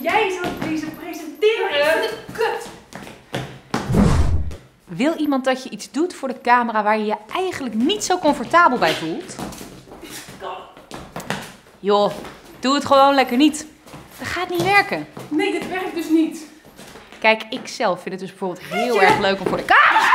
Jij zou deze presenteren. Kut. Wil iemand dat je iets doet voor de camera waar je je eigenlijk niet zo comfortabel bij voelt? Joh, doe het gewoon lekker niet. Dat gaat niet werken. Nee, dit werkt dus niet. Kijk, ik zelf vind het dus bijvoorbeeld heel erg leuk om voor de camera...